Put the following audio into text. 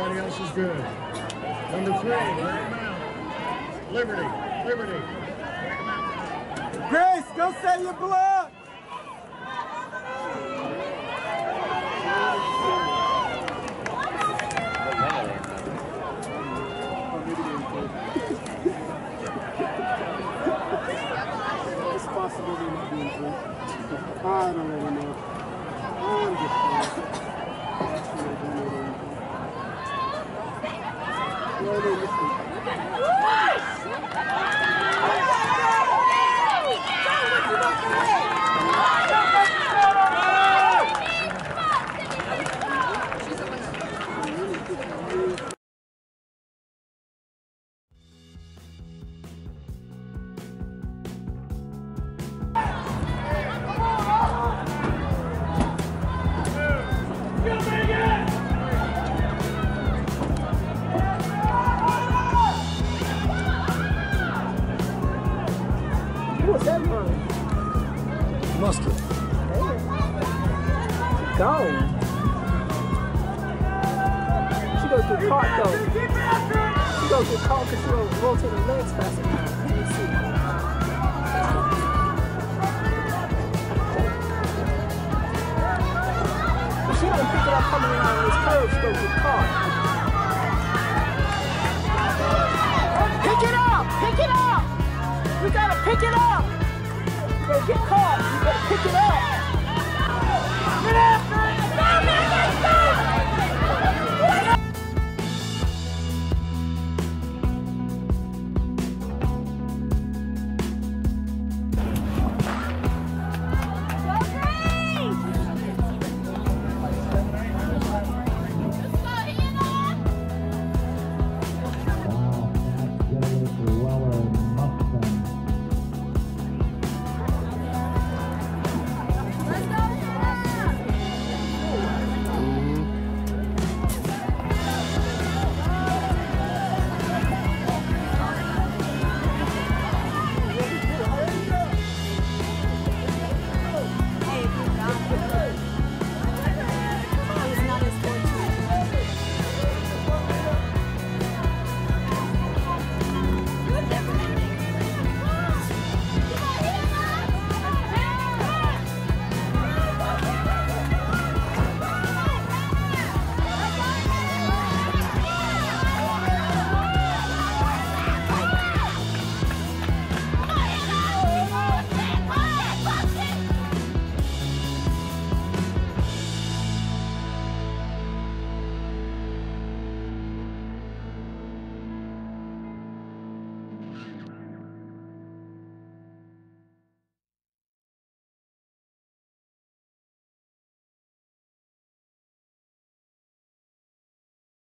Pass is good. Number three. Liberty, Liberty. Grace, go save your true. I don't really know. I'm just Who was that from? Musket. Gone. She goes through cart though. She goes through cart because she don't rotate her legs fast enough. Let me see. She don't pick it up coming around this curve. She goes through cart. Pick it up! Pick it up! You gotta pick it up! Get caught.